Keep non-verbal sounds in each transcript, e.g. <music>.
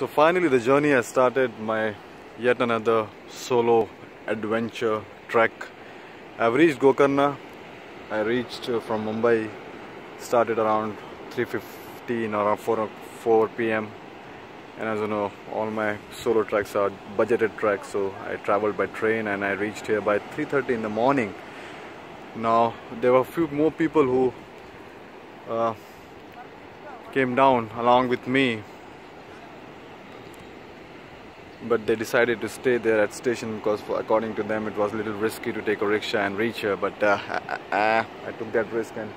So finally the journey has started my yet another solo adventure trek. I've reached Gokarna. I reached uh, from Mumbai started around 3.15 or around 4, 4 p.m. And as you know, all my solo treks are budgeted treks, so I traveled by train and I reached here by 3.30 in the morning. Now, there were a few more people who uh, came down along with me but they decided to stay there at station because according to them it was a little risky to take a rickshaw and reach here but uh, I, I, I, took that risk and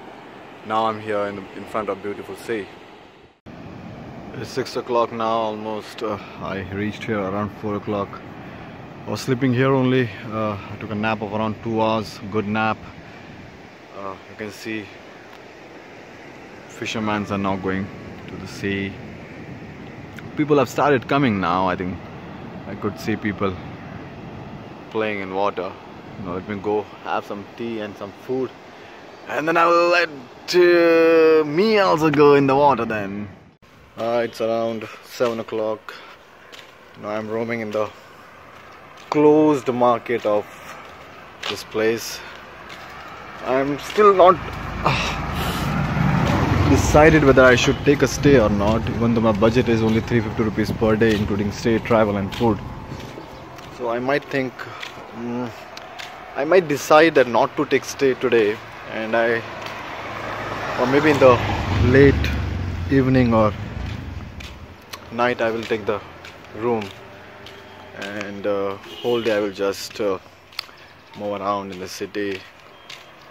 now I'm here in, in front of beautiful sea. It's 6 o'clock now almost uh, I reached here around 4 o'clock. I was sleeping here only. Uh, I took a nap of around 2 hours. Good nap. Uh, you can see fishermen are now going to the sea. People have started coming now I think I could see people playing in water. Now let me go have some tea and some food and then I will let uh, me also go in the water then. Uh, it's around 7 o'clock. Now I'm roaming in the closed market of this place. I'm still not uh, decided whether I should take a stay or not even though my budget is only 350 rupees per day including stay travel and food. So I might think um, I might decide that not to take stay today and I or maybe in the late evening or night I will take the room. And uh, whole day I will just uh, move around in the city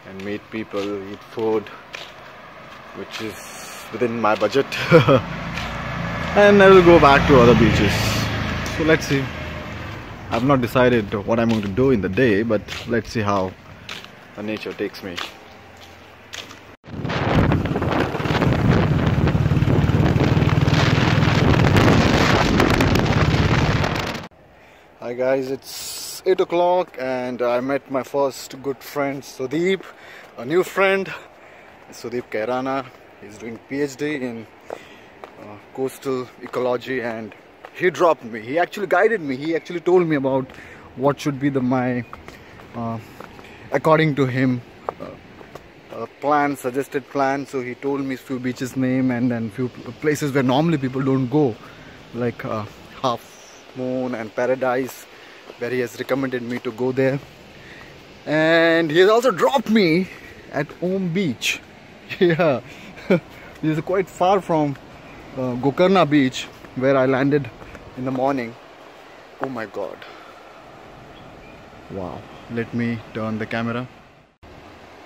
and meet people, eat food which is within my budget. <laughs> And I will go back to other beaches. So let's see. I've not decided what I'm going to do in the day but let's see how nature takes me. Hi guys, it's 8 o'clock and I met my first good friend Sudeep, a new friend Sudeep Kairana. He's doing PhD in uh, coastal ecology and he dropped me. He actually guided me. He actually told me about what should be the my, uh, according to him, uh, plan, suggested plan. So he told me few beaches name and then few places where normally people don't go, like uh, Half Moon and Paradise, where he has recommended me to go there. And he has also dropped me at Om Beach. <laughs> yeah, <laughs> this is quite far from uh, Gokarna Beach, where I landed in the morning. Oh my god. Wow. Let me turn the camera.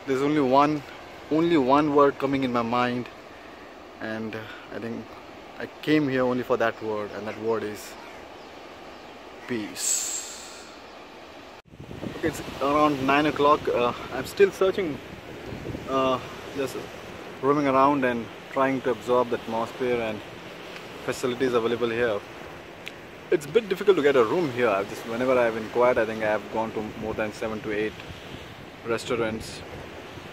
There's only one only one word coming in my mind and uh, I think I came here only for that word and that word is peace. Okay, it's around 9 o'clock. Uh, I'm still searching, uh, just roaming around and trying to absorb the atmosphere and facilities available here it's a bit difficult to get a room here. I've just whenever I've inquired, I think I have gone to more than seven to eight restaurants.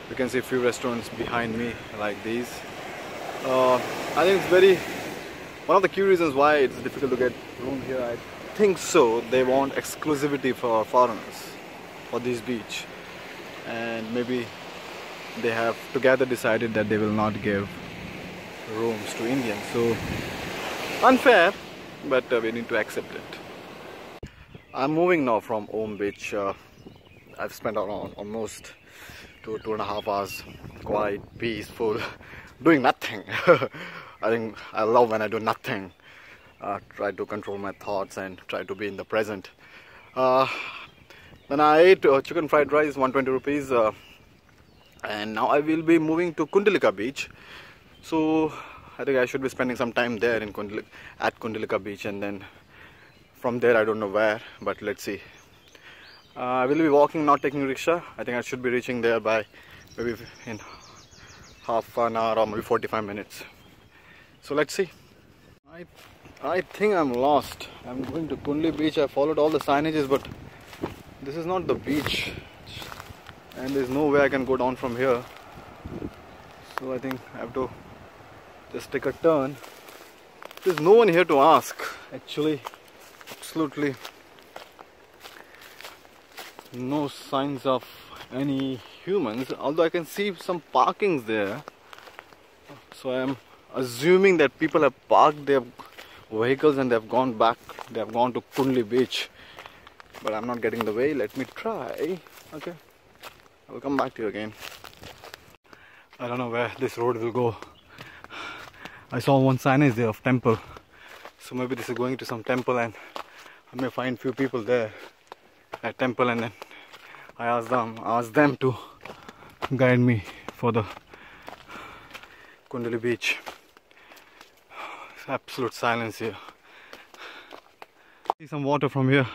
You can see a few restaurants behind me like these. Uh, I think it's very one of the key reasons why it's difficult to get room here. I think so. They want exclusivity for foreigners for this beach, and maybe they have together decided that they will not give rooms to Indians. So unfair but uh, we need to accept it. I'm moving now from Om Beach. Uh, I've spent almost two, two and a half hours, quite peaceful, <laughs> doing nothing. <laughs> I think I love when I do nothing. Uh, try to control my thoughts and try to be in the present. Uh, then I ate uh, chicken fried rice, 120 rupees. Uh, and now I will be moving to Kundalika beach. So I think I should be spending some time there in Kundalika, at Kundalika beach and then from there I don't know where but let's see. Uh, I will be walking not taking rickshaw. I think I should be reaching there by maybe in half an hour or maybe 45 minutes. So let's see. I I think I'm lost. I'm going to Kundli beach. I followed all the signages but this is not the beach and there's no way I can go down from here. So I think I have to just take a turn. There's no one here to ask. Actually absolutely no signs of any humans. Although I can see some parkings there. So I am assuming that people have parked their vehicles and they have gone back. They have gone to Kundli beach. But I'm not getting the way. Let me try. Okay I'll come back to you again. I don't know where this road will go. I saw one signage there of temple. So maybe this is going to some temple and I may find few people there at temple and then I ask them asked them to guide me for the Kundali beach. It's absolute silence here. See some water from here.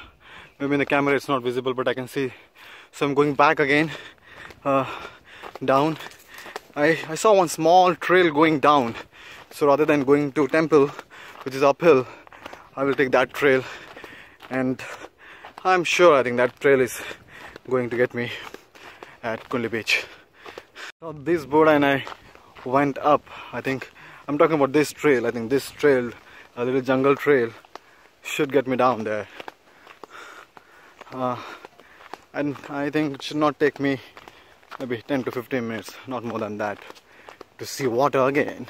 Maybe in the camera it's not visible but I can see. So I'm going back again down. I, I saw one small trail going down. So rather than going to temple which is uphill I will take that trail. And I'm sure I think that trail is going to get me at Kundli beach. So this boat and I went up. I think I'm talking about this trail. I think this trail a little jungle trail should get me down there. Uh, and I think it should not take me maybe 10 to 15 minutes not more than that to see water again.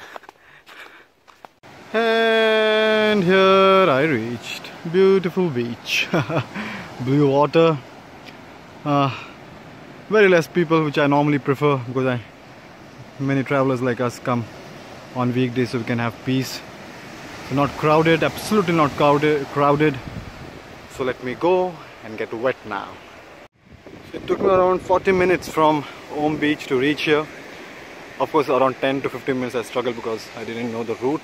And here I reached beautiful beach. <laughs> Blue water. Uh, very less people which I normally prefer because I many travelers like us come on weekdays so we can have peace. So not crowded absolutely not crowded crowded. So let me go and get wet now took me around 40 minutes from Om Beach to reach here. Of course around 10 to 15 minutes I struggled because I didn't know the route.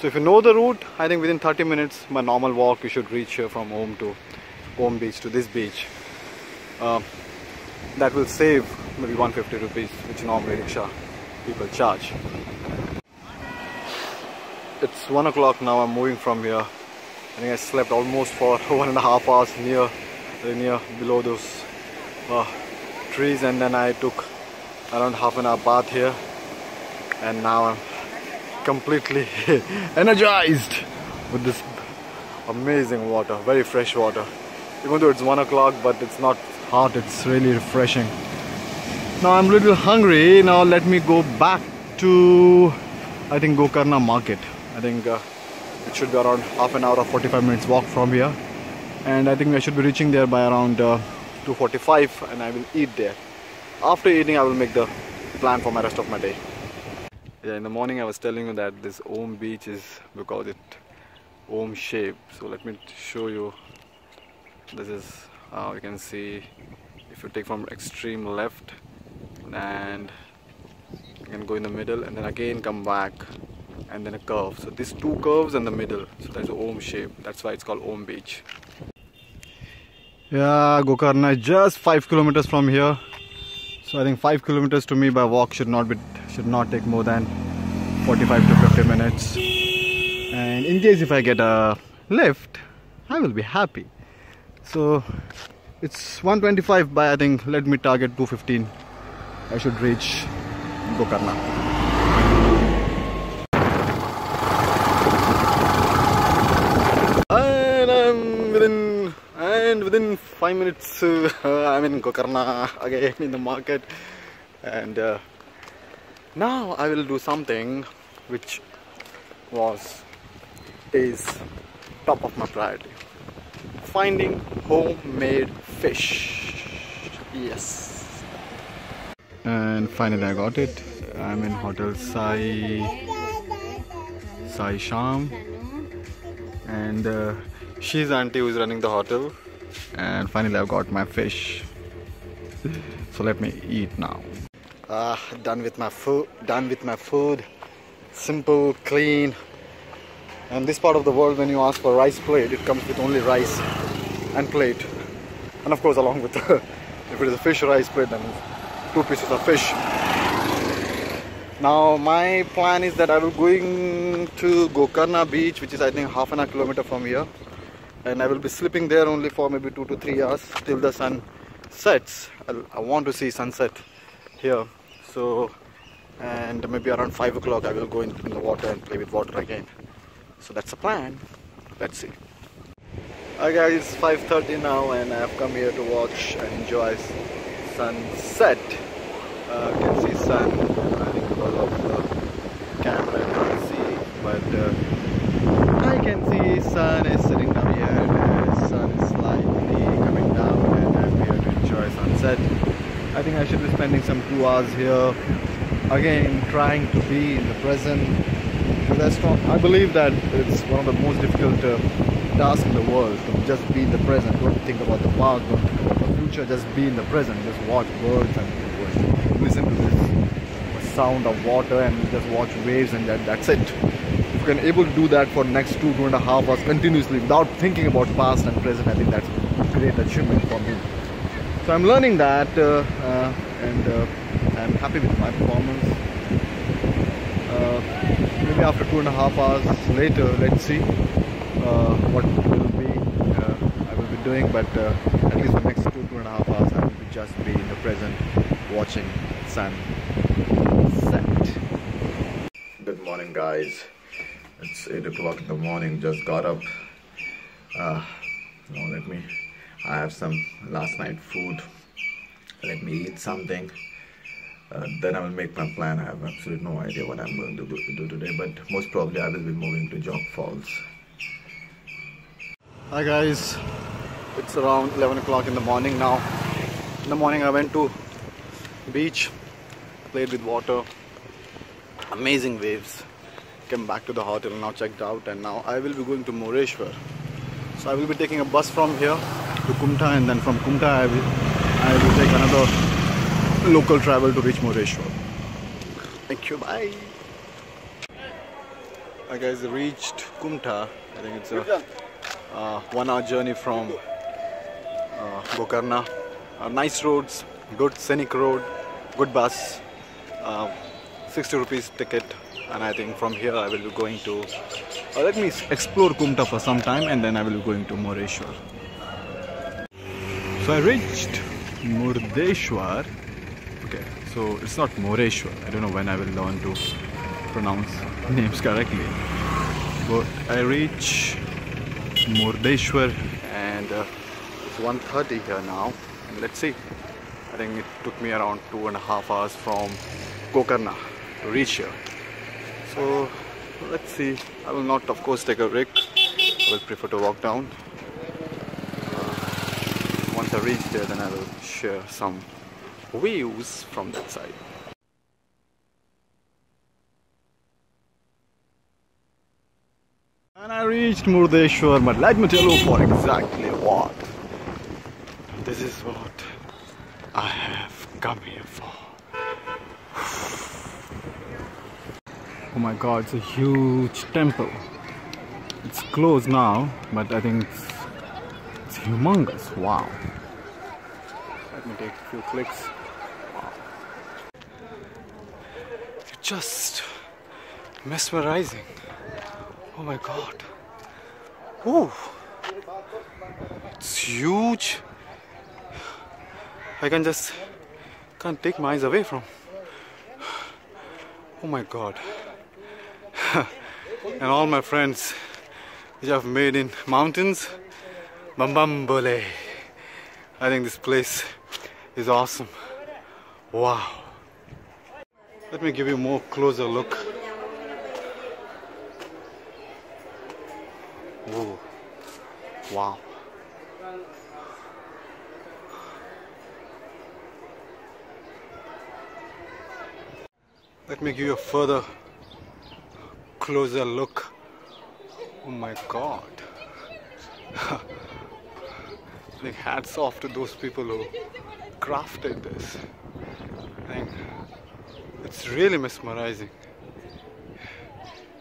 So if you know the route I think within 30 minutes my normal walk you should reach here from home to Om Beach to this beach. Um, that will save maybe 150 rupees which normally rickshaw people charge. It's one o'clock now I'm moving from here. I think I slept almost for <laughs> one and a half hours near near below those uh, trees and then I took around half an hour bath here. And now I'm completely <laughs> energized with this amazing water very fresh water. Even though it's one o'clock but it's not hot it's really refreshing. Now I'm a little hungry. Now let me go back to I think Gokarna market. I think uh, it should be around half an hour or 45 minutes walk from here. And I think I should be reaching there by around uh, 2.45 and I will eat there. After eating I will make the plan for my rest of my day. Yeah in the morning I was telling you that this Om beach is because it Om shape. So let me show you. This is how you can see. If you take from extreme left and you can go in the middle and then again come back and then a curve. So these two curves in the middle. So that's Om shape. That's why it's called Om beach yeah Gokarna is just 5 kilometers from here. So I think 5 kilometers to me by walk should not be should not take more than 45 to 50 minutes. And in case if I get a lift I will be happy. So it's 125 by I think let me target 215 I should reach Gokarna and I'm within and within five minutes <laughs> uh, I'm in Gokarna again <laughs> in the market. And uh, now I will do something which was is top of my priority. Finding homemade fish. Yes. And finally I got it. I'm in hotel Sai Sai Sham. And uh, she's auntie who's running the hotel and finally I've got my fish. So let me eat now. Ah done with my food done with my food. Simple clean. And this part of the world when you ask for rice plate it comes with only rice and plate. And of course along with the, <laughs> if it is a fish rice plate then two pieces of fish. Now my plan is that I will going to Gokarna beach which is I think half an hour kilometer from here and I will be sleeping there only for maybe two to three hours till the sun sets. I'll, I want to see sunset here. So and maybe around five o'clock I will go in the water and play with water again. So that's the plan. Let's see. Hi guys, it's 5.30 now and I've come here to watch and enjoy sunset. Uh, can see sun, I think because of the camera. I can't see, but uh, I can see sun is sitting down here and the sun is slightly coming down and I'm here to I think I should be spending some two hours here again trying to be in the present. Restaurant. I believe that it's one of the most difficult uh, task in the world to just be in the present. Don't think about the past don't think about the future just be in the present. Just watch birds and listen to this sound of water and just watch waves and that, that's it. If you can able to do that for next two two and a half hours continuously without thinking about past and present i think that's a great achievement for me so i'm learning that uh, uh, and uh, i'm happy with my performance. Uh, maybe after two and a half hours later let's see uh, what will be I will be doing but at least for next two two and a half hours I will be just be in the present watching sun set. Good morning guys. It's 8 o'clock in the morning just got up. Uh, now let me I have some last night food let me eat something uh, then I will make my plan. I have absolutely no idea what I'm going to do today, but most probably I will be moving to Jog Falls. Hi guys, it's around 11 o'clock in the morning now. In the morning I went to beach, played with water, amazing waves. Came back to the hotel, now checked out and now I will be going to Mureshwar. So I will be taking a bus from here to Kumta and then from Kumta I will, I will take another local travel to reach Mureshwar. Thank you, bye. I guys reached Kumta. I think it's a uh, one hour journey from uh, Gokarna. Uh, nice roads, good scenic road, good bus, uh, 60 rupees ticket and I think from here I will be going to, uh, let me explore Kumta for some time and then I will be going to Mureshwar. So I reached Murdeshwar. Okay, so it's not Mureshwar. I don't know when I will learn to pronounce names correctly. But I reach Murdeshwar and uh, it's 1.30 here now and let's see I think it took me around two and a half hours from Gokarna to reach here so let's see I will not of course take a break I will prefer to walk down once I reach there then I will share some views from that side And I reached Murdeshwar, but let me tell you for exactly what. This is what I have come here for. <sighs> Oh my god, it's a huge temple. It's closed now, but I think it's, humongous. Wow. Let me take a few clicks. Wow. Just mesmerizing. Oh my god. Ooh. It's huge. I can just can't take my eyes away from. Oh my god. <laughs> and all my friends which I've made in mountains. Bambambole. I think this place is awesome. Wow. Let me give you more closer look. Whoa. Wow. Let me give you a further closer look. Oh my god. <laughs> like hats off to those people who crafted this. And it's really mesmerizing.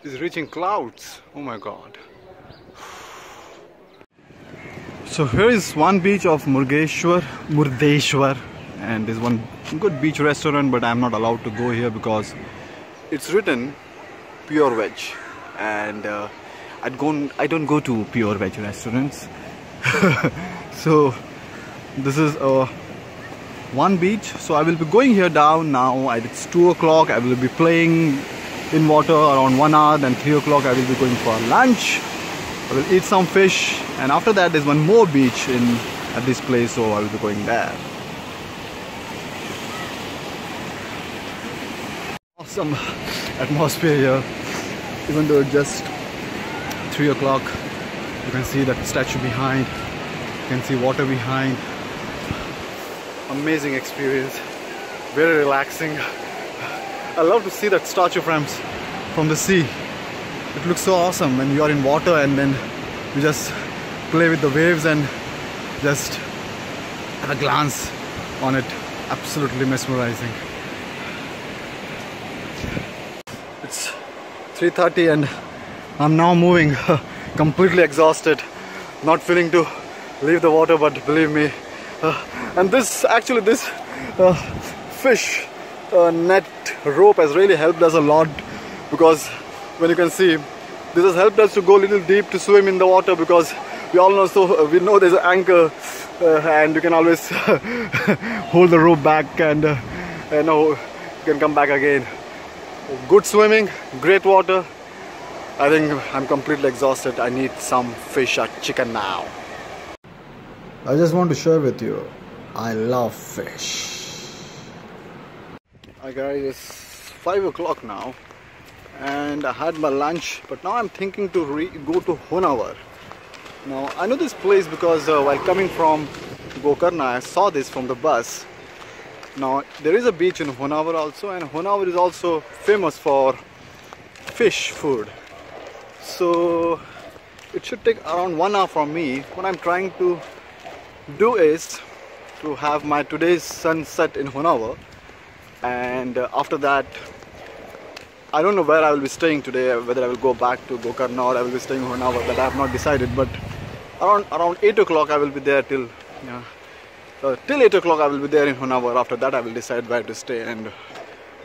It's reaching clouds. Oh my god. So here is one beach of Murgeshwar, Murdeshwar and there's one good beach restaurant but I'm not allowed to go here because it's written pure veg and uh, I don't I don't go to pure veg restaurants <laughs> so this is a one beach. So I will be going here down now it's 2 o'clock. I will be playing in water around 1 hour. Then 3 o'clock I will be going for lunch. I will eat some fish. And after that there's one more beach in at this place. So I will be going there. Awesome atmosphere here. Even though it's just 3 o'clock you can see that statue behind can see water behind. Amazing experience. Very relaxing. I love to see that statue frames from the sea. It looks so awesome when you are in water and then you just play with the waves and just have a glance on it. Absolutely mesmerizing. It's 3.30 and I'm now moving <laughs> completely exhausted not feeling to leave the water but believe me uh, and this actually this uh, fish uh, net rope has really helped us a lot because when you can see this has helped us to go a little deep to swim in the water because we all know so we know there's an anchor uh, and you can always <laughs> hold the rope back and uh, you know you can come back again. Good swimming great water. I think I'm completely exhausted. I need some fish or chicken now I just want to share with you I love fish Hi guys, it's 5 o'clock now and I had my lunch but now I'm thinking to go to Honnavar. Now I know this place because uh, while coming from Gokarna I saw this from the bus. Now there is a beach in Honnavar also and Honnavar is also famous for fish food. So it should take around one hour from me. when I'm trying to do is to have my today's sunset in Honnavar and uh, after that I don't know where I will be staying today whether I will go back to Gokarna or I will be staying in Honnavar that I have not decided. But around around 8 o'clock I will be there till yeah, uh, till 8 o'clock I will be there in Honnavar after that I will decide where to stay and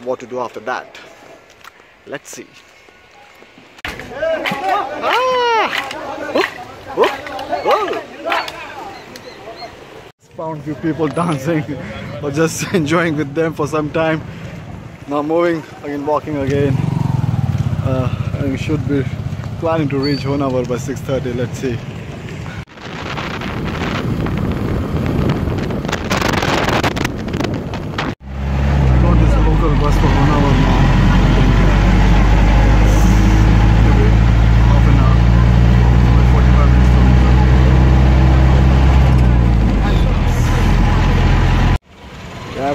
what to do after that. Let's see. Ah! oh, oh, oh found few people <laughs> dancing or just <laughs> enjoying with them for some time. Now moving again walking again. Uh, I should be planning to reach one hour by 6.30 let's see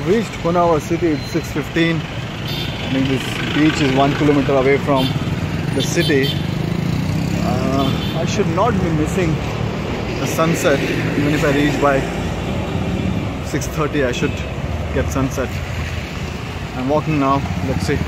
I've reached Honnavar city at 6.15. I mean this beach is one kilometer away from the city. Uh, I should not be missing the sunset even if I reach by 6.30 I should get sunset. I'm walking now, let's see.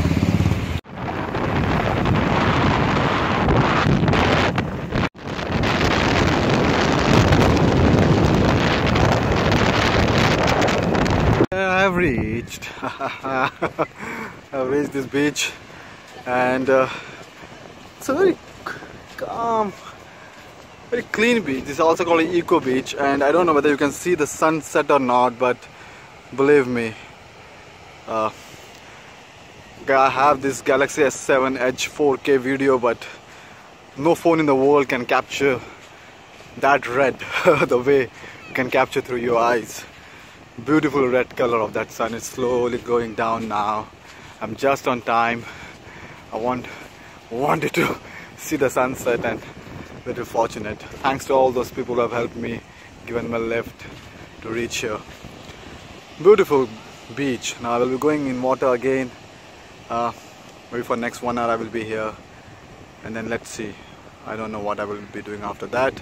have <laughs> I've reached this beach and uh, it's a very calm very clean beach. It's also called eco beach and I don't know whether you can see the sunset or not but believe me uh, I have this Galaxy S7 Edge 4K video but no phone in the world can capture that red <laughs> the way you can capture through your eyes beautiful red color of that sun is slowly going down now. I'm just on time. I want wanted to <laughs> see the sunset and very fortunate. Thanks to all those people who have helped me given a lift to reach here. Beautiful beach. Now I will be going in water again. Uh, maybe for next one hour I will be here. And then let's see. I don't know what I will be doing after that.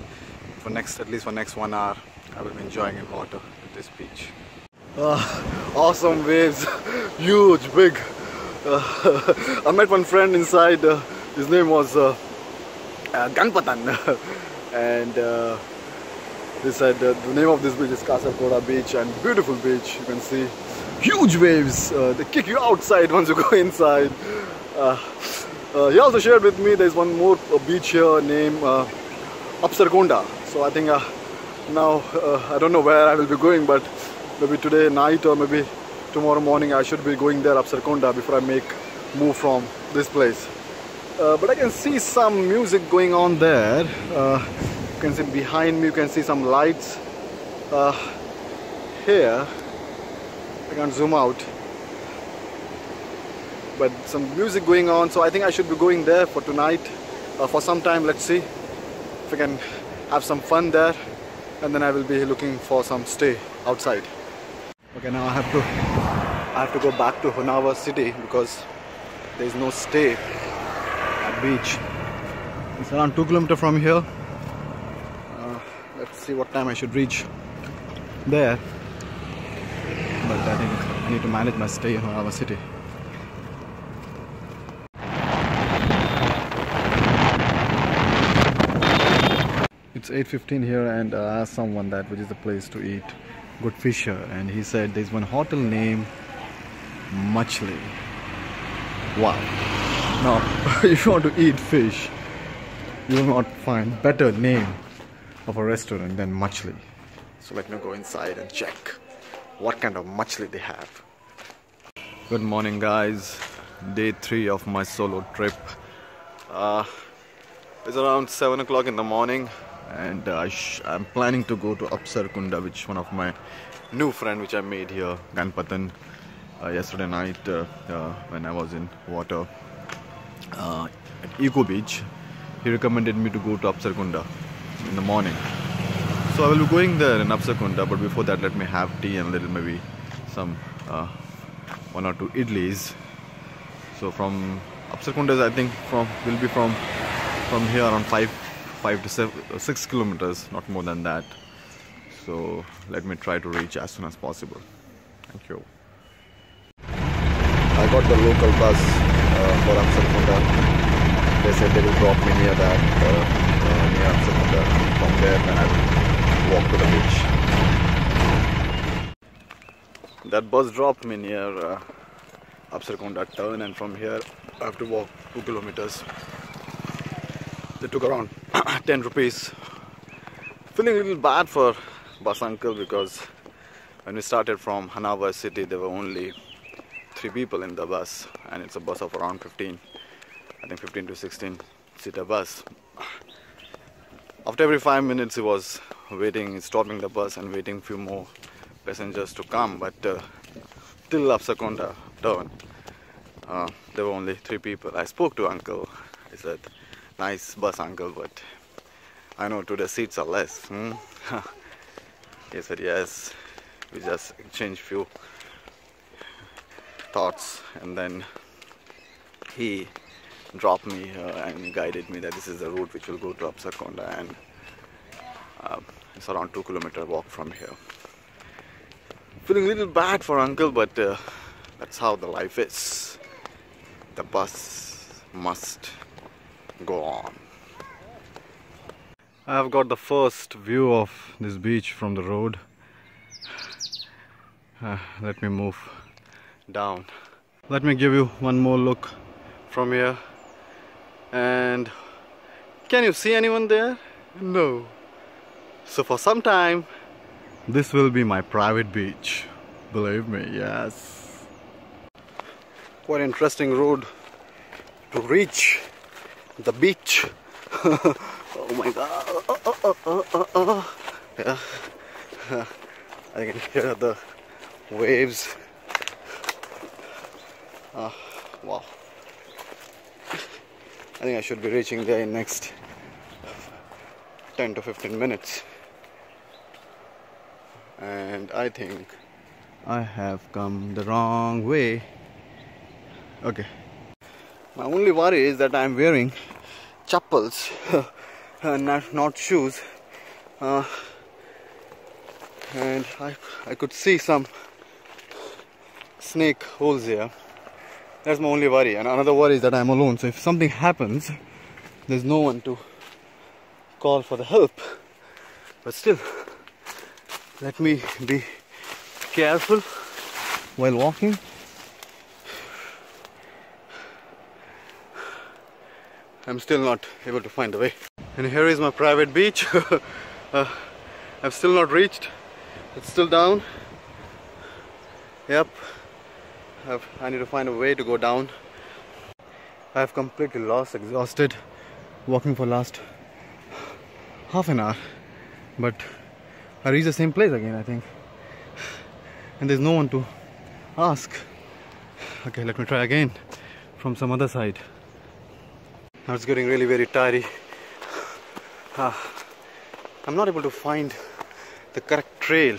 For next at least for next one hour I will be enjoying in water. at this beach. Uh, awesome waves, <laughs> huge, big. Uh, <laughs> I met one friend inside, uh, his name was uh, uh Ganpatan <laughs> and uh, they said the name of this beach is Kasargoda beach and beautiful beach, you can see huge waves, uh, they kick you outside once you go inside. he also shared with me there's one more beach here named uh, Apsarkonda. So I think now uh, I don't know where I will be going but maybe today night or maybe tomorrow morning I should be going there Apsarkonda before I make move from this place Uh, but I can see some music going on there. Uh, you can see behind me, you can see some lights. Uh, here, I can't zoom out. But some music going on, so I think I should be going there for tonight. Uh, for some time, let's see if I can have some fun there. And then I will be looking for some stay outside. Okay, now I have to I have to go back to Honnavar city because there is no stay at beach. It's around two kilometer from here. Uh, let's see what time I should reach there. But I think I need to manage my stay in Honnavar city. 8.15 here and I asked someone that which is the place to eat good fish here and he said there's one hotel named Machli. Wow. Now, <laughs> if you want to eat fish, you will not find better name of a restaurant than Machli. So let me go inside and check what kind of Machli they have. Good morning guys. Day 3 of my solo trip. Uh, it's around 7 o'clock in the morning and uh, I'm planning to go to Apsar which one of my new friend which I made here, Ganpatan, uh, yesterday night uh, uh, when I was in water uh, at Eco Beach. He recommended me to go to Apsar in the morning. So I will be going there in Apsar but before that let me have tea and a little maybe some uh, one or two idlis. So from Apsar I think from will be from from here around five five to seven, uh, six kilometers, not more than that. So let me try to reach as soon as possible. Thank you. I got the local bus uh, for Amsterdam. They said they will drop me near that, uh, uh, near Amsterdam. From there, then I will walk to the beach. That bus dropped me near uh, Apsarkonda turn and from here I have to walk 2 kilometers. They took around <clears throat> 10 rupees. Feeling a little bad for bus uncle because when we started from Honnavar city there were only three people in the bus and it's a bus of around 15 I think 15 to 16 seater bus. After every five minutes he was waiting stopping the bus and waiting few more passengers to come but uh, till Apsakonda turn uh, there were only three people. I spoke to uncle. He said nice bus uncle but I know today seats are less hmm? <laughs> he said yes. We just exchanged few thoughts and then he dropped me uh, and guided me that this is the route which will go to Apsakonda and uh, it's around two kilometer walk from here. Feeling a little bad for uncle but uh, that's how the life is. The bus must go on. I have got the first view of this beach from the road. Uh, <sighs> let me move down. Let me give you one more look from here. And can you see anyone there? No. So for some time, this will be my private beach. Believe me, yes. Quite interesting road to reach the beach. <laughs> oh my god. Oh, oh, oh, yeah. I can hear the waves. Uh, wow. I think I should be reaching there in next 10 to 15 minutes. And I think I have come the wrong way. Okay. My only worry is that I'm wearing chappals, <laughs> not, not shoes. Uh, and I, I could see some snake holes here. That's my only worry. And another worry is that I'm alone. So if something happens, there's no one to call for the help. But still, let me be careful while walking. I'm still not able to find the way. And here is my private beach. <laughs> uh, I've still not reached. It's still down. Yep. I've, I need to find a way to go down. I have completely lost, exhausted, walking for last half an hour. But I reach the same place again, I think. And there's no one to ask. Okay, let me try again from some other side. Now it's getting really very tiring. Ah, I'm not able to find the correct trail.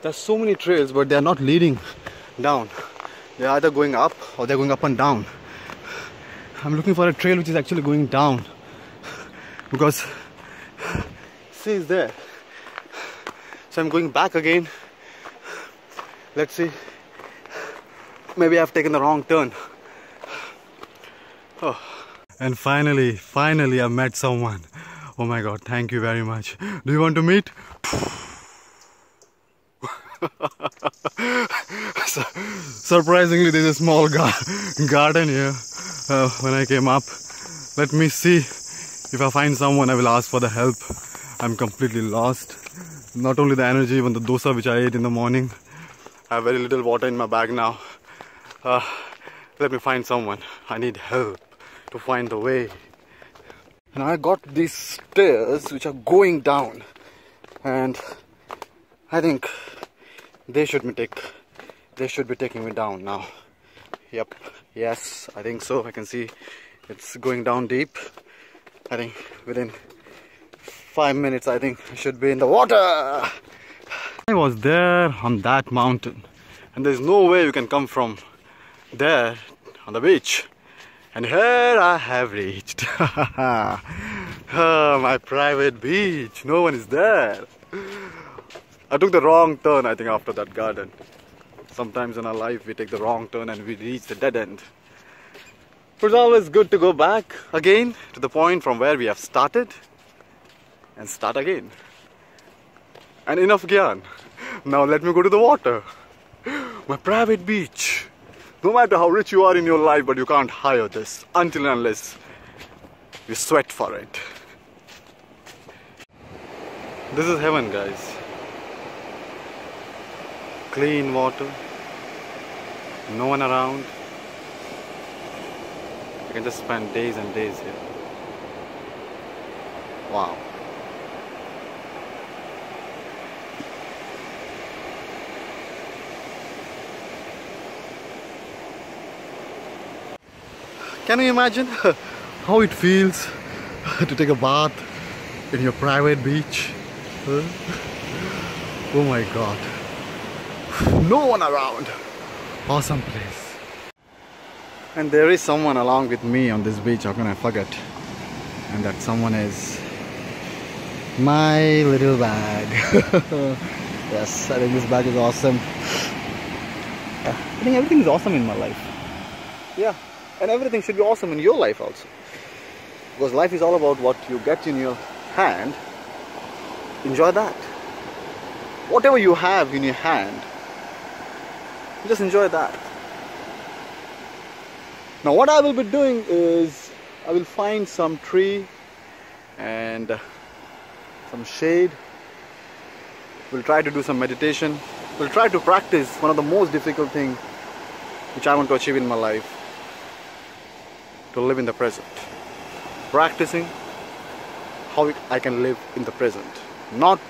There's so many trails, but they are not leading down. They're either going up or they're going up and down. I'm looking for a trail which is actually going down because see is there. So I'm going back again. Let's see. Maybe I've taken the wrong turn. Oh. And finally, finally I met someone. Oh my god, thank you very much. Do you want to meet? <laughs> Surprisingly, there's a small gar garden here uh, when I came up. Let me see if I find someone, I will ask for the help. I'm completely lost. Not only the energy, even the dosa which I ate in the morning. I have very little water in my bag now. Uh, let me find someone. I need help to find the way. And I got these stairs which are going down. And I think they should be take they should be taking me down now. Yep. Yes, I think so. I can see it's going down deep. I think within five minutes I think I should be in the water. I was there on that mountain and there's no way you can come from there on the beach. And here I have reached. oh, <laughs> my private beach. No one is there. I took the wrong turn, I think, after that garden. Sometimes in our life we take the wrong turn and we reach the dead end. But it's always good to go back again to the point from where we have started and start again. And enough gyan. Now let me go to the water. My private beach. No matter how rich you are in your life, but you can't hire this until and unless you sweat for it. This is heaven, guys clean water, no one around. You can just spend days and days here. Wow. Can you imagine <laughs> how it feels <laughs> to take a bath in your private beach? <laughs> Oh my god. No one around. Awesome place. And there is someone along with me on this beach how can I forget? And that someone is my little bag. Yes I think this bag is awesome. <sighs> I think everything is awesome in my life. Yeah and everything should be awesome in your life also. Because life is all about what you get in your hand. Enjoy that. Whatever you have in your hand just enjoy that. Now what I will be doing is I will find some tree and uh, some shade. We'll try to do some meditation. We'll try to practice one of the most difficult things which I want to achieve in my life to live in the present practicing how I can live in the present not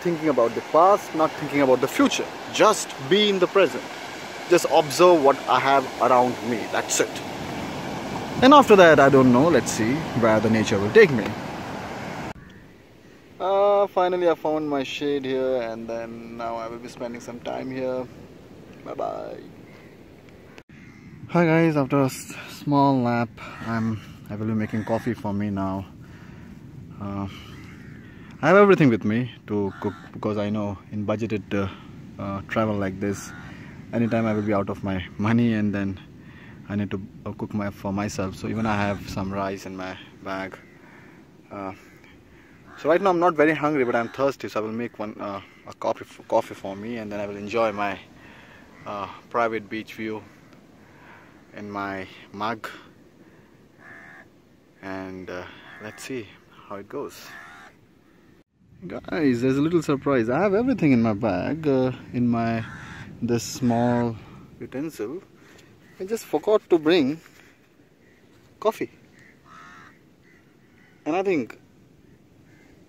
thinking about the past, not thinking about the future. Just be in the present. Just observe what I have around me. That's it. And after that, I don't know. Let's see where the nature will take me. Uh, finally, I found my shade here, and then now I will be spending some time here. Bye bye. Hi guys, after a small nap, I'm I will be making coffee for me now. Uh, I have everything with me to cook because I know in budgeted uh, uh, travel like this anytime I will be out of my <laughs> money and then I need to uh, cook my for myself. So even I have some rice in my bag. Uh, so right now I'm not very hungry but I'm thirsty so I will make one uh, a coffee coffee for me and then I will enjoy my private beach view in my mug and let's see how it goes guys there's a little surprise I have everything in my bag uh, in my this small utensil I just forgot to bring coffee. And I think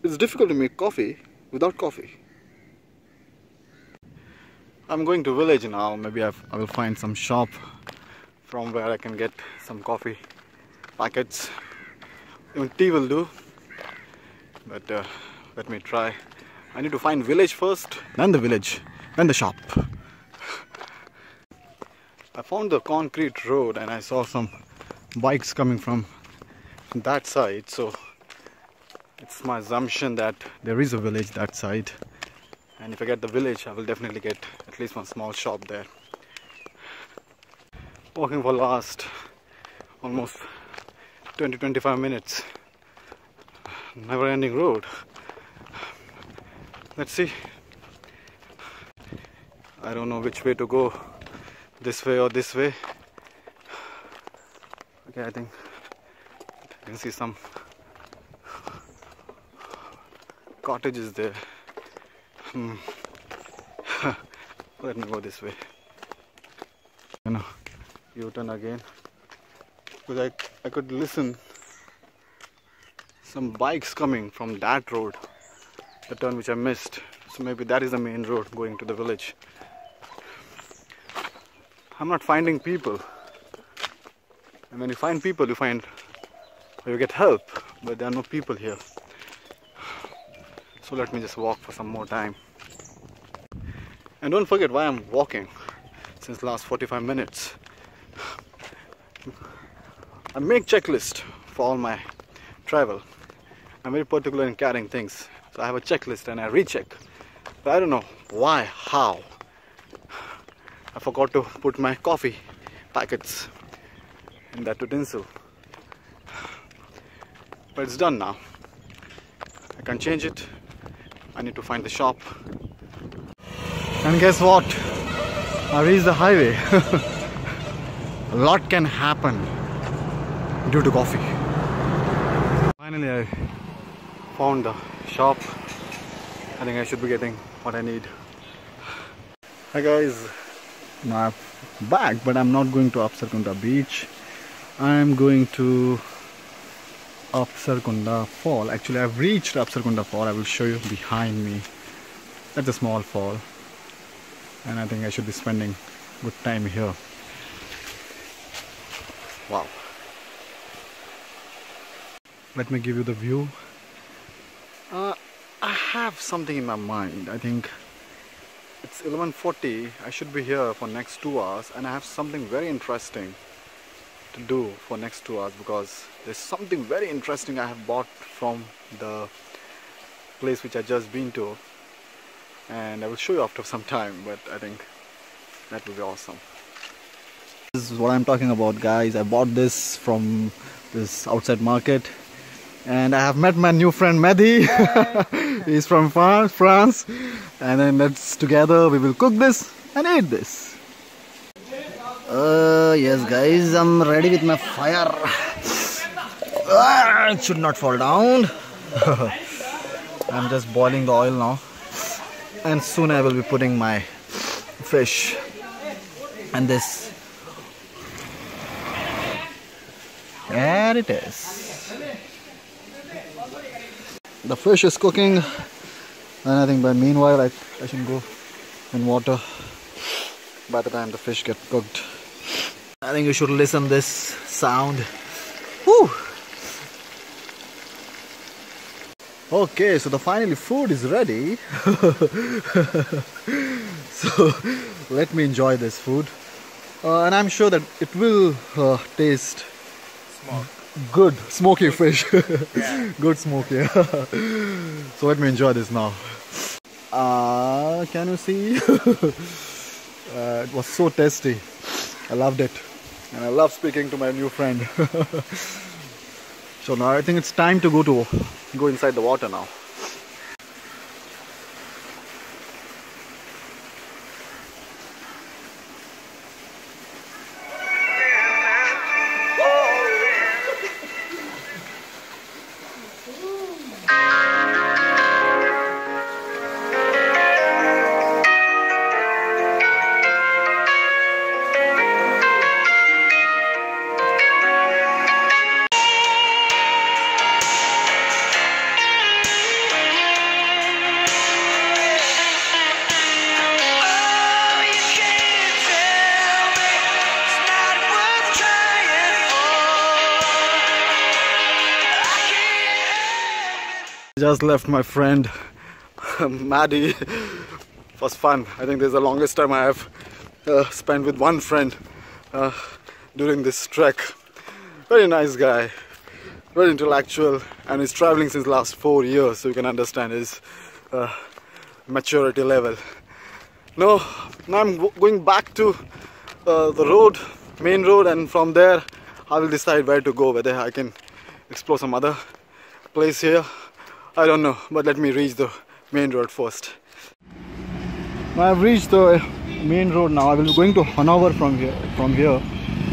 it's difficult to make coffee without coffee. I'm going to village now. Maybe I've, I will find some shop from where I can get some coffee packets. Even tea will do. But uh, let me try. I need to find village first, then the village, then the shop. I found the concrete road and I saw some bikes coming from that side so it's my assumption that there is a village that side and if I get the village I will definitely get at least one small shop there walking for last almost 20-25 minutes. Never ending road. Let's see. I don't know which way to go this way or this way. Okay I think I can see some cottages there. Hmm. <laughs> let me go this way. You know U-turn again because I, I could listen some bikes coming from that road the turn which I missed so maybe that is the main road going to the village I'm not finding people. And when you find people, you find, you get help, but there are no people here. So let me just walk for some more time. And don't forget why I'm walking since last 45 minutes. I make checklist for all my travel. I'm very particular in carrying things. So I have a checklist and I recheck. But I don't know why, how. I forgot to put my coffee packets in that utensil. But it's done now. I can change it. I need to find the shop. And guess what? I reached the highway. <laughs> A lot can happen due to coffee. Finally, I found the shop. I think I should be getting what I need. Hi guys, now I'm back, but I'm not going to Apsarkonda beach. I'm going to Apsarkonda fall. Actually, I've reached Apsarkonda fall. I will show you behind me. That's a small fall, and I think I should be spending good time here. Wow. Let me give you the view. Uh, I have something in my mind. I think it's 11.40. I should be here for next two hours and I have something very interesting to do for next two hours because there's something very interesting I have bought from the place which I just been to and I will show you after some time but I think that will be awesome. This is what I'm talking about guys. I bought this from this outside market and I have met my new friend Mehdi. <laughs> He's from France and then let's together we will cook this and eat this. Uh, yes guys, I'm ready with my fire. Ah, it should not fall down. <laughs> I'm just boiling the oil now and soon I will be putting my fish and this. There it is the fish is cooking. And I think by meanwhile I, I should go in water by the time the fish get cooked. I think you should listen this sound. Woo! okay so the finally food is ready. <laughs> So let me enjoy this food. Uh, and I'm sure that it will uh, taste Smart good. Smoky fish. <laughs> Good smoky. <laughs> So let me enjoy this now. Uh, can you see? <laughs> Uh, it was so tasty. I loved it. And I love speaking to my new friend. So now I think it's time to go to go inside the water now Just left my friend Maddie. was fun. I think this is the longest time I have uh, spent with one friend uh, during this trek. Very nice guy, very intellectual, and he's traveling since last four years, so you can understand his uh, maturity level. No, now I'm going back to uh, the road, main road, and from there I will decide where to go. Whether I can explore some other place here, I don't know. But let me reach the main road first. I've reached the main road now. I will be going to Honnavar from here. From here,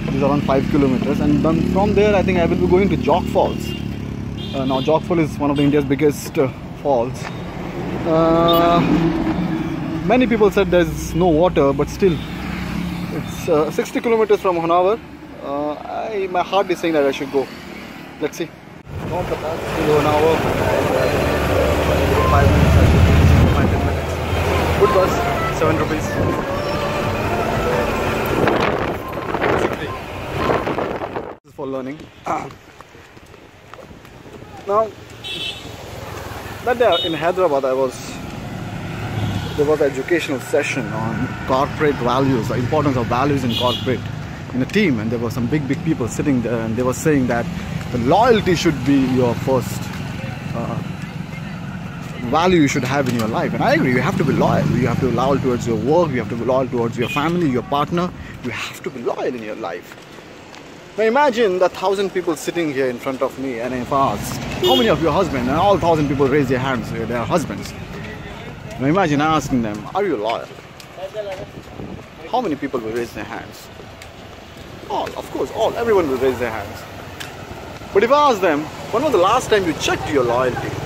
it is around five kilometers, and then from there I think I will be going to Jog Falls. Uh, now Jog Falls is one of the India's biggest uh, falls. Uh, many people said there's no water, but still, it's uh, 60 kilometers from Honnavar. Uh, I, my heart is saying that I should go. Let's see. Not the past minutes. I should reach. Five ten minutes. Good bus. 7 rupees. This is for learning. <clears throat> now, that day in Hyderabad, I was there was an educational session on corporate values, the importance of values in corporate in a team, and there were some big, big people sitting there, and they were saying that the loyalty should be your first uh, value you should have in your life. And I agree, you have to be loyal. You have to be loyal towards your work, you have to be loyal towards your family, your partner. You have to be loyal in your life. Now imagine the thousand people sitting here in front of me and if asked, how many of your husbands? And all thousand people raise their hands, uh, they are husbands. Now imagine asking them, are you loyal? How many people will raise their hands? All, of course, all, everyone will raise their hands. But if I ask them, when was the last time you checked your loyalty?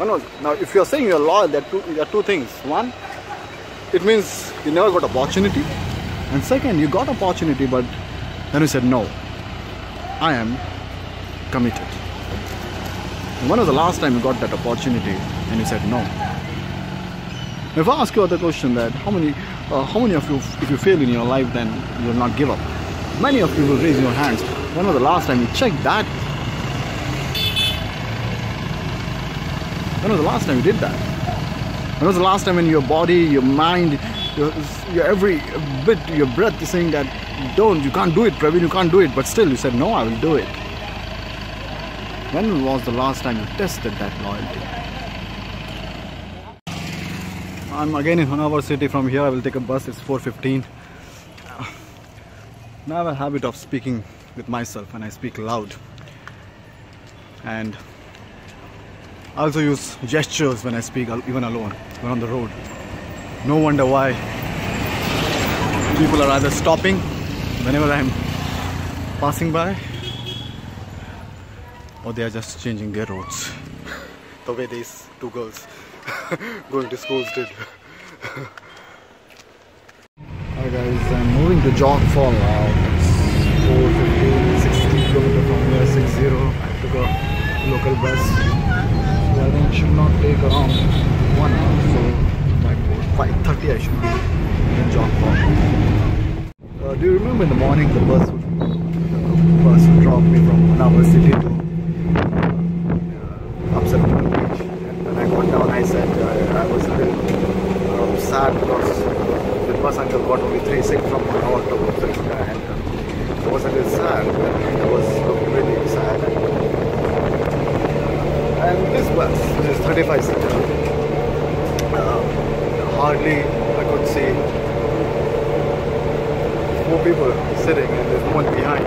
Now, if you're saying you're loyal, there are, two, there are two things. One, it means you never got opportunity. And second, you got opportunity, but then you said, no, I am committed. When was the last time you got that opportunity and you said no? If I ask you other question that how many, uh, how many of you, if you fail in your life, then you will not give up. Many of you will raise your hands. When was the last time you checked that When was the last time you did that? When was the last time in your body, your mind, your, your every bit, your breath is saying that don't, you can't do it, Praveen, you can't do it, but still you said no, I will do it. When was the last time you tested that loyalty? I'm again in Honnavar city. From here, I will take a bus. It's 4:15. Now I have a habit of speaking with myself, and I speak loud. And I also use gestures when I speak, even alone, when on the road. No wonder why people are either stopping whenever I'm passing by or they are just changing their roads. the way these two girls <laughs> going to schools did. Hi guys, I'm moving to Jog Fall now. It's 4.15, 60 kilometers from here, 60. I took a local bus I think should not take around one hour. So by 5.30 I should be in Jog uh, do you remember in the morning the bus would, the bus would drop me from Honnavar city to uh, Upside Beach. And when I got down I said uh, I was a little uh, sad because the bus uncle got only three six from Honnavar to Upside and uh, I was a little sad. I was really sad and this bus, which is 35 seater, uh, hardly I could see four people sitting and there's no one behind.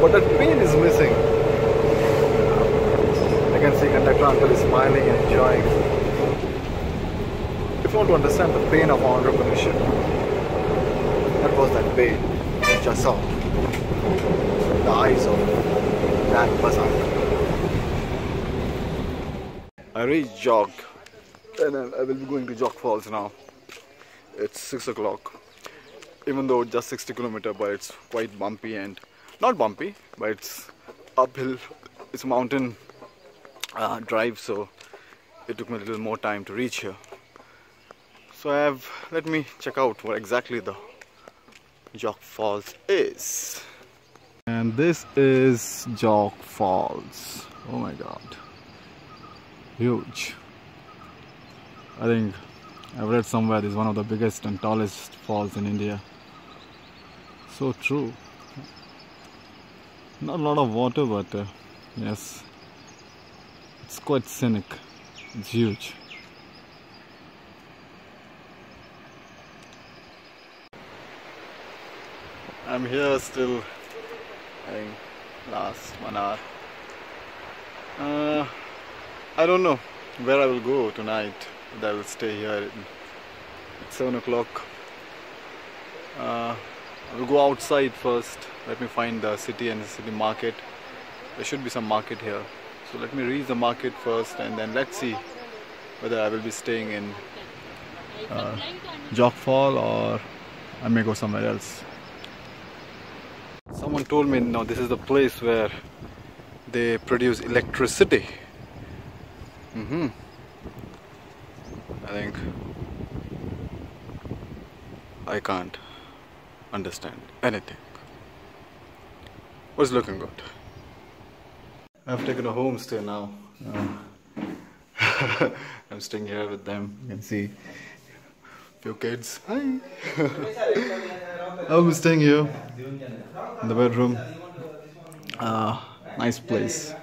But that pain is missing. I can see conductor uncle is smiling and enjoying. If you want to understand the pain of entrepreneurship, that was that pain which I saw the eyes of that bus uncle. I reached Jog and I will be going to Jog Falls now. It's 6 o'clock. Even though it's just 60 kilometer, but it's quite bumpy and not bumpy, but it's uphill. It's a mountain uh, drive, so it took me a little more time to reach here. So I have, let me check out what exactly the Jog Falls is. And this is Jog Falls. Oh my god, huge. I think I've read somewhere this is one of the biggest and tallest falls in India. So true. Not a lot of water, but uh, yes, it's quite scenic. It's huge. I'm here still, I think last one hour. Uh, I don't know where I will go tonight. I will stay here at 7 o'clock. Uh, I will go outside first. Let me find the city and the city market. There should be some market here. So let me reach the market first and then let's see whether I will be staying in uh, Jog Fall or I may go somewhere else. Someone told me no, this is the place where they produce electricity. Mm-hmm. I think I can't understand anything. Was looking good. I've taken a homestay now. <laughs> I'm staying here with them. You can see few kids. Hi. <laughs> Be staying here in the bedroom. Uh, nice place.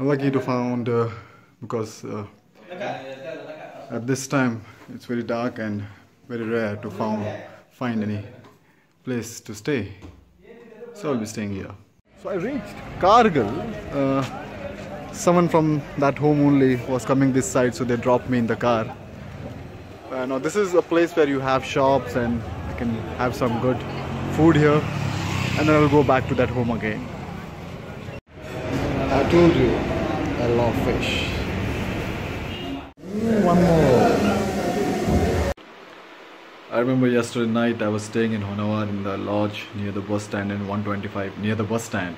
Lucky to found uh, because uh, at this time it's very dark and very rare to found, find any place to stay. So I'll be staying here. So I reached Kargal. Uh, someone from that home only was coming this side, so they dropped me in the car. Uh, now this is a place where you have shops and you can have some good food here, and then I'll go back to that home again. I told you, I love fish. One more. I remember yesterday night I was staying in Honnavar in the lodge near the bus stand in 125 near the bus stand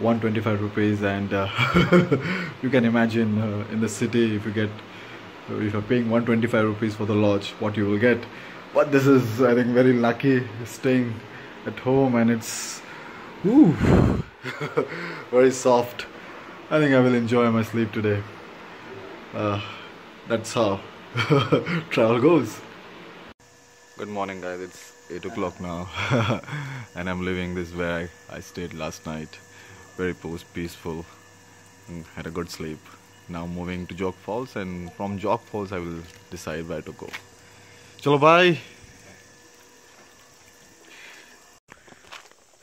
125 rupees and uh, <laughs> you can imagine uh, in the city if you get if you're paying 125 rupees for the lodge what you will get but this is I think very lucky staying at home and it's whew, <laughs> very soft I think I will enjoy my sleep today. Uh, that's how <laughs> travel goes. Good morning guys. It's 8 o'clock now <laughs> and I'm leaving this where I, stayed last night. Very peaceful had a good sleep. Now moving to Jog Falls and from Jog Falls I will decide where to go. Chalo bye.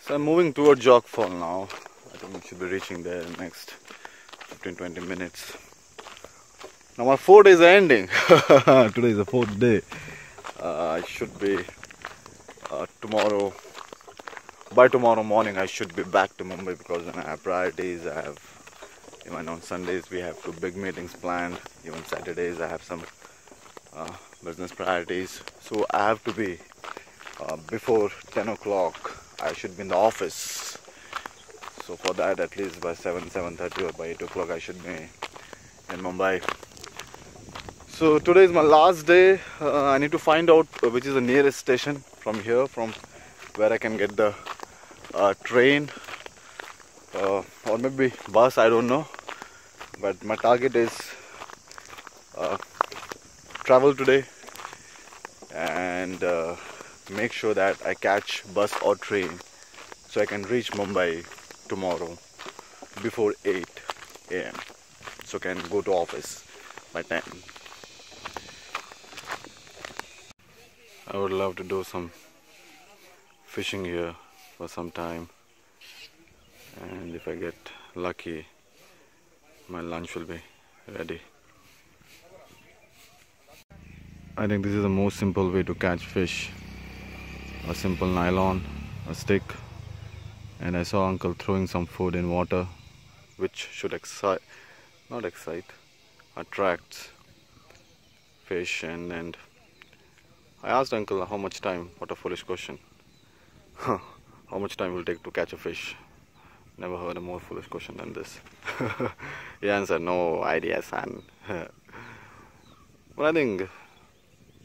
So I'm moving toward Jog Fall now. I think we should be reaching there next 15-20 minutes. Now my four days are ending. <laughs> Today is the fourth day. Uh, I should be uh, tomorrow. By tomorrow morning I should be back to Mumbai because when I have priorities. I have even on Sundays we have two big meetings planned. Even Saturdays I have some uh, business priorities. So I have to be uh, before 10 o'clock I should be in the office so for that at least by 7 7.30 or by 8 o'clock I should be in Mumbai. So today is my last day. Uh, I need to find out which is the nearest station from here from where I can get the uh, train. Uh, or maybe bus I don't know. But my target is uh, travel today and uh, make sure that I catch bus or train so I can reach Mumbai tomorrow before 8 a.m. so can go to office by 10 I would love to do some fishing here for some time. And if I get lucky my lunch will be ready. I think this is the most simple way to catch fish. A simple nylon a stick and I saw uncle throwing some food in water which should excite not excite attract fish and and I asked uncle how much time? What a foolish question. How much time will take to catch a fish? Never heard a more foolish question than this. <laughs> He answered no idea son. <laughs> But I think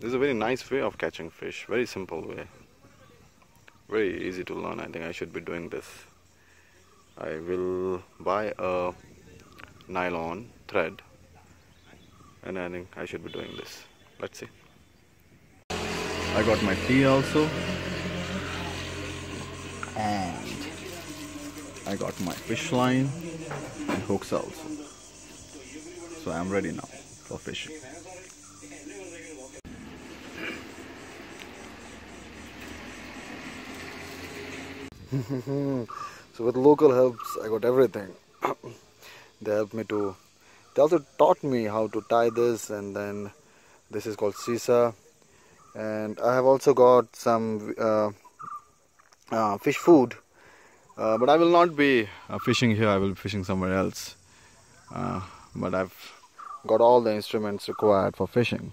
this is a very nice way of catching fish very simple way very easy to learn. I think I should be doing this. I will buy a nylon thread and I think I should be doing this. Let's see. I got my tea also. And I got my fish line and hooks also. So I'm ready now for fishing <laughs> so with local helps I got everything. <clears throat> They helped me to they also taught me how to tie this and then this is called sisa. And I have also got some uh, uh, fish food. Uh, but I will not be uh, fishing here. I will be fishing somewhere else. Uh, but I've got all the instruments required for fishing.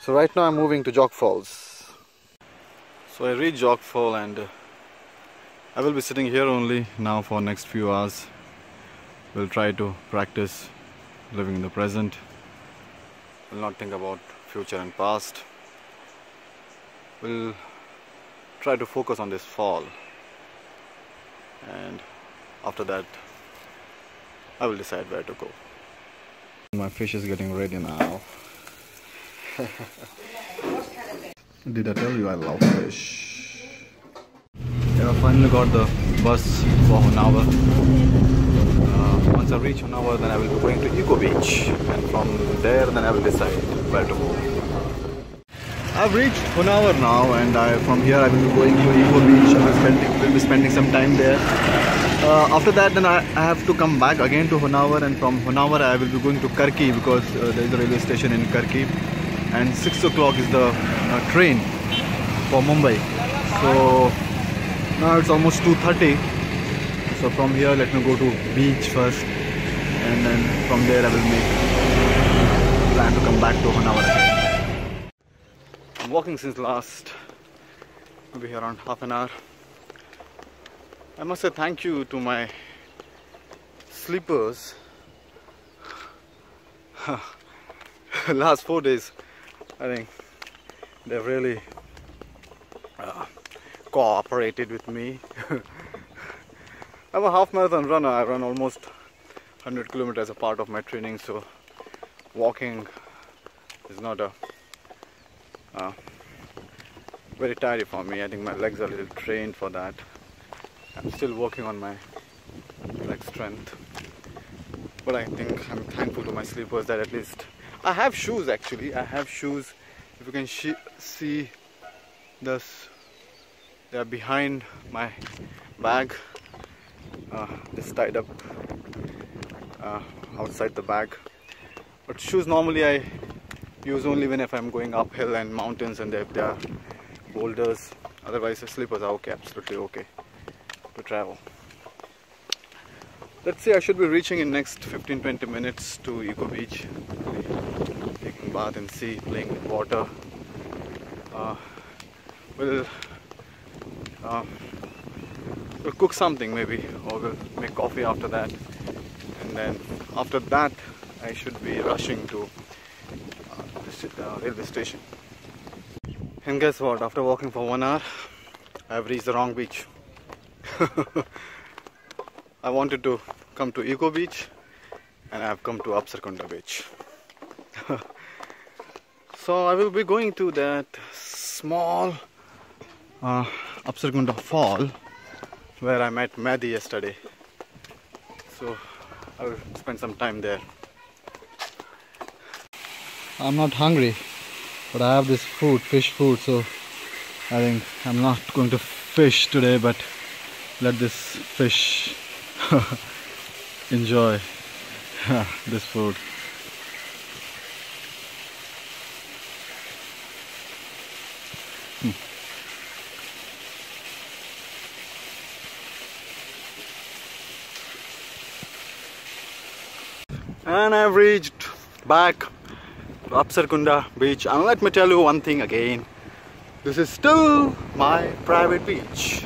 So right now I'm moving to Jog Falls. So I reached Jog Falls and I will be sitting here only now for next few hours. Will try to practice living in the present. Will not think about future and past. Will try to focus on this fall. And after that I will decide where to go. My fish is getting ready now. <laughs> Did I tell you I love fish yeah, finally got the bus for Honnavar uh, once I reach Honnavar then I will be going to Eco Beach and from there then I will decide where to go I've reached Honnavar now and I, from here I will be going to Eco Beach. I spending, will be spending some time there. Uh, after that then I, I, have to come back again to Honnavar and from Honnavar I will be going to Karki because uh, there is a railway station in Karki and 6 o'clock is the uh, train for Mumbai. So now it's almost 2.30 so from here let me go to beach first and then from there I will make plan to come back to Honnavar again walking since last maybe around half an hour. I must say thank you to my sleepers. <laughs> last four days, I think they've really uh, cooperated with me. <laughs> I'm a half marathon runner. I run almost 100 kilometers a part of my training, so walking is not a uh, very tiring for me. I think my legs are a little trained for that. I'm still working on my leg strength. But I think I'm thankful to my sleepers that at least I have shoes actually. I have shoes. If you can see this they are behind my bag. Uh, just tied up uh, outside the bag. But shoes normally I use only when if I'm going uphill and mountains and if there are boulders. Otherwise the slippers are okay absolutely okay to travel. Let's say I should be reaching in next 15-20 minutes to Eco Beach. Taking bath in sea playing with water. Uh, we'll, uh, we'll cook something maybe or we'll make coffee after that and then after that I should be rushing to uh, railway station. And guess what? After walking for one hour, I have reached the wrong beach. <laughs> I wanted to come to Eco Beach and I have come to Apsarkonda Beach. <laughs> so I will be going to that small uh, Apsarkonda Fall where I met Maddie yesterday. So I will spend some time there. I'm not hungry but I have this food fish food so I think I'm not going to fish today but let this fish <laughs> enjoy <laughs> this food and I've reached back to Apsarkonda beach. And let me tell you one thing again. This is still my private beach.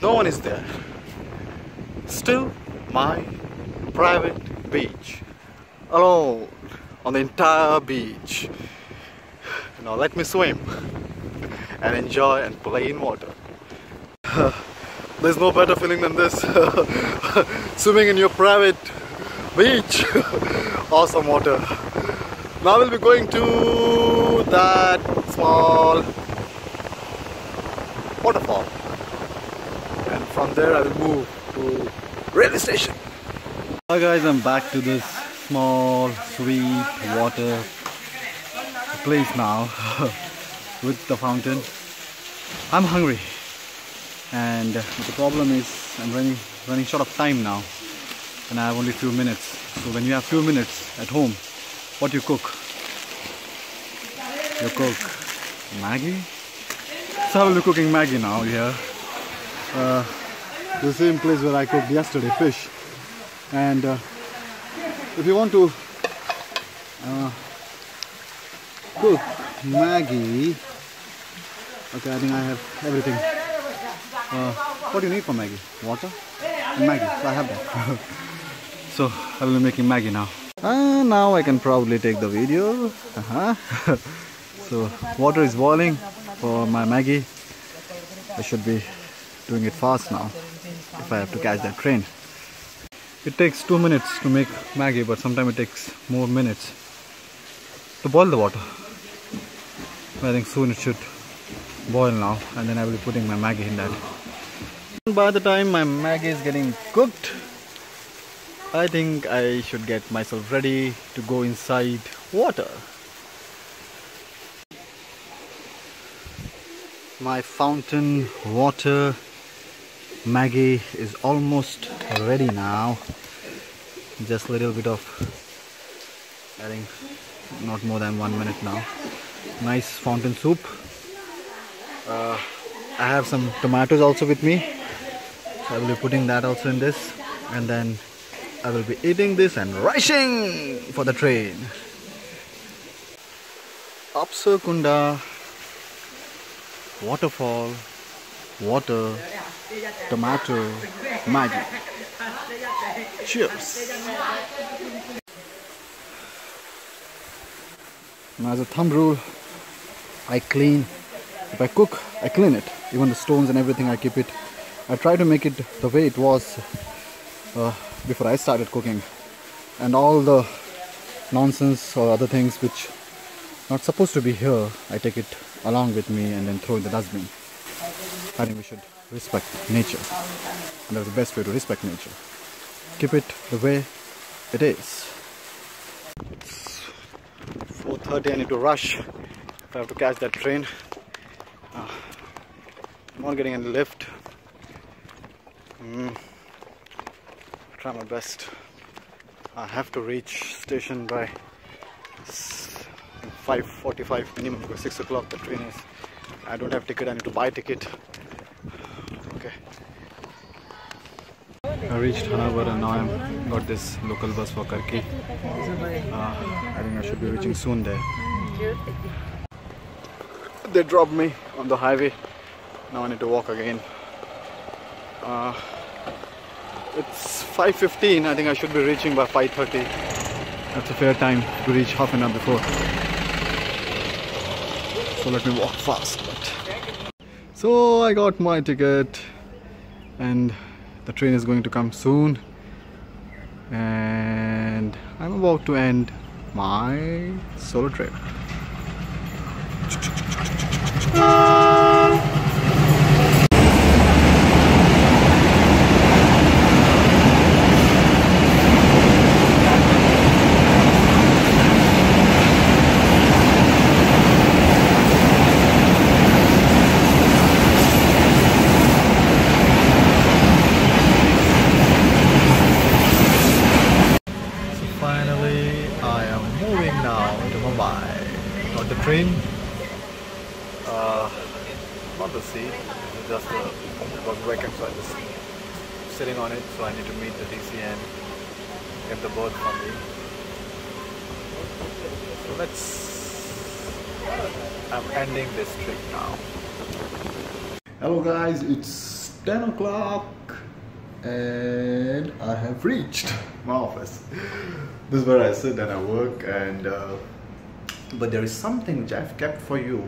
No one is there. Still my private beach. Alone on the entire beach. Now let me swim <laughs> and enjoy and play in water. <sighs> There's no better feeling than this. <laughs> Swimming in your private beach. <laughs> awesome water. Now we'll be going to that small waterfall. And from there I will move to railway station. Hi guys, I'm back to this small, sweet water place now <laughs> with the fountain. I'm hungry and the problem is I'm running running short of time now and I have only few minutes so when you have few minutes at home what you cook you cook Maggi? so I will be cooking Maggi now here uh, the same place where I cooked yesterday fish and uh, if you want to uh, cook Maggi, okay I think I have everything uh, what do you need for Maggi? Water and Maggi. So I have that. <laughs> so I will be making Maggi now. Uh, now I can probably take the video. Uh -huh. <laughs> so water is boiling for my Maggi. I should be doing it fast now if I have to catch that train. It takes two minutes to make Maggi, but sometimes it takes more minutes to boil the water. I think soon it should boil now and then I will be putting my Maggi in that. By the time my Maggi is getting cooked, I think I should get myself ready to go inside water. My fountain water Maggi is almost ready now. Just a little bit of, I think not more than one minute now. Nice fountain soup. Uh, I have some tomatoes also with me So I will be putting that also in this and then I will be eating this and rushing for the train. Apsarkonda, waterfall, water, tomato, Maggi. Cheers! Now as a thumb rule, I clean, if I cook, I clean it. Even the stones and everything, I keep it I try to make it the way it was uh, before I started cooking. And all the nonsense or other things which not supposed to be here I take it along with me and then throw in the dustbin. I think we should respect nature. And that's the best way to respect nature. Keep it the way it is. It's 4.30 I need to rush. If I have to catch that train uh, I'm not getting any lift. Mm. Try my best. I have to reach station by 5.45 minimum because 6 o'clock the train is. I don't have ticket, I need to buy ticket. Okay. I reached Honnavar and now I'm got this local bus for Karki. Uh, I think I should be reaching soon there. They dropped me on the highway. Now I need to walk again. Uh, it's 5.15, I think I should be reaching by 5.30. That's a fair time to reach half an hour before. So let me walk fast. But. So I got my ticket and the train is going to come soon. And I'm about to end my solo trip. train. Uh, not the seat, it's just a, it was vacant so I just sitting on it so I need to meet the DC and get the berth from me. So let's, I'm ending this trip now. Hello guys, it's 10 o'clock and I have reached <laughs> my office. This is where I sit and I work and uh, but there is something which I've kept for you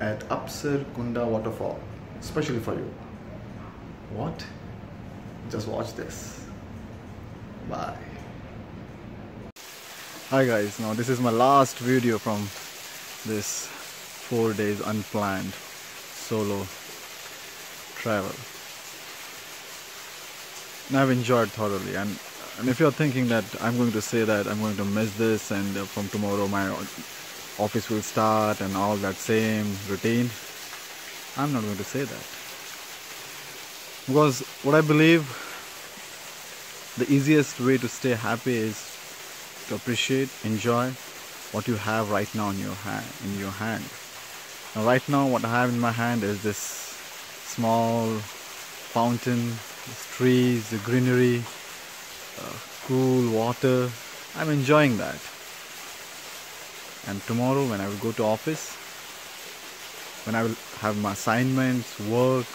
at Apsar Kunda waterfall, especially for you. What? Just watch this. Bye. Hi guys, now this is my last video from this four days unplanned solo travel. And I've enjoyed thoroughly and, and if you're thinking that I'm going to say that I'm going to miss this and uh, from tomorrow my office will start and all that same routine, I'm not going to say that. Because what I believe the easiest way to stay happy is to appreciate, enjoy what you have right now in your hand. In your hand. Now, right now, what I have in my hand is this small fountain, these trees, the greenery, uh, cool water. I'm enjoying that. And tomorrow, when I will go to office, when I will have my assignments, work,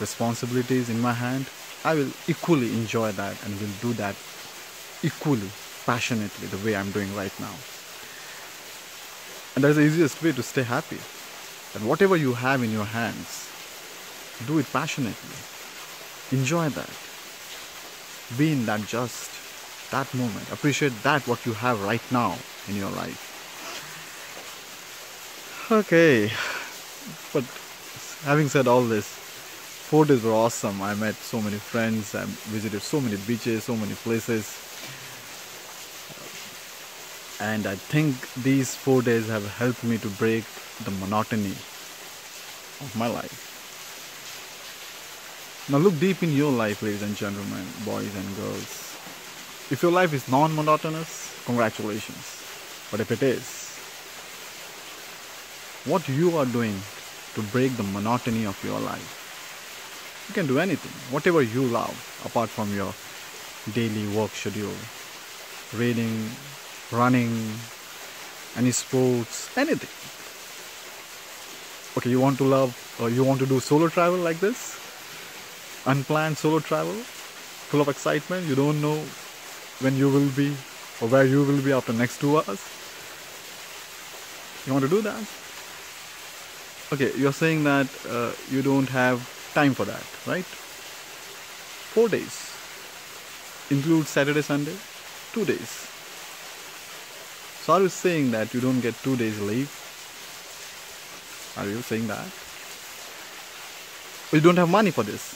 responsibilities in my hand, I will equally enjoy that and will do that equally passionately the way I'm doing right now. And that's the easiest way to stay happy. That whatever you have in your hands, do it passionately. Enjoy that. Be in that just that moment. Appreciate that what you have right now in your life. Okay. But having said all this, four days were awesome. I met so many friends, I visited so many beaches, so many places and I think these four days have helped me to break the monotony of my life. Now look deep in your life, ladies and gentlemen, boys and girls. If your life is non-monotonous, congratulations. But if it is, what you are doing to break the monotony of your life? You can do anything, whatever you love, apart from your daily work schedule, reading, running, any sports, anything. Okay, you want to love, or you want to do solo travel like this? Unplanned solo travel, full of excitement. You don't know when you will be or where you will be after next two hours. You want to do that? Okay, you're saying that uh, you don't have time for that, right? Four days. Include Saturday, Sunday, two days so are you saying that you don't get two days leave? Are you saying that? you don't have money for this.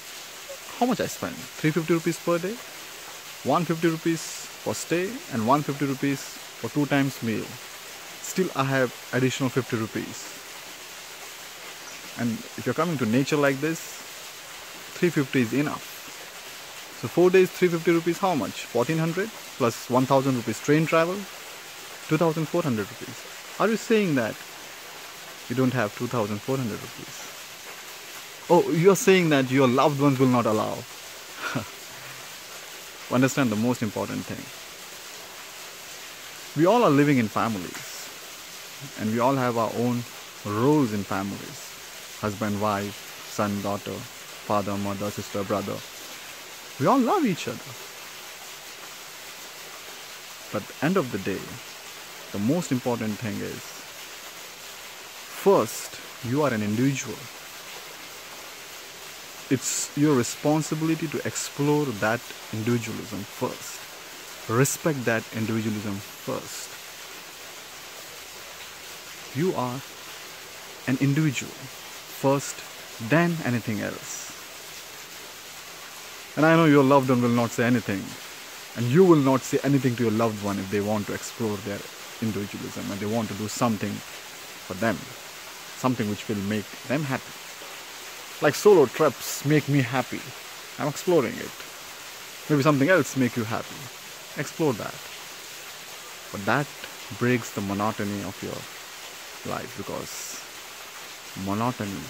How much I spend? 350 rupees per day, 150 rupees for stay and 150 rupees for two times meal. Still I have additional 50 rupees. And if you're coming to nature like this, 350 is enough. So 4 days 350 rupees how much? 1400 plus 1000 rupees train travel 2400 rupees. Are you saying that you don't have 2400 rupees? Oh, you're saying that your loved ones will not allow. <laughs> Understand the most important thing. We all are living in families and we all have our own roles in families husband, wife, son, daughter, father, mother, sister, brother. We all love each other. But end of the day, the most important thing is first, you are an individual. It's your responsibility to explore that individualism first. Respect that individualism first. You are an individual first, then anything else. And I know your loved one will not say anything, and you will not say anything to your loved one if they want to explore their individualism and they want to do something for them, something which will make them happy. Like solo trips make me happy. I'm exploring it. Maybe something else make you happy. Explore that. But that breaks the monotony of your life because monotony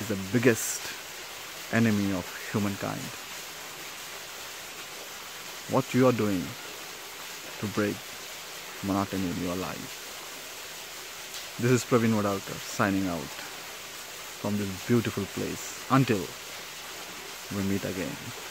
is the biggest enemy of humankind. What you are doing to break monotony in your life. This is Praveen Wadalkar signing out from this beautiful place until we meet again.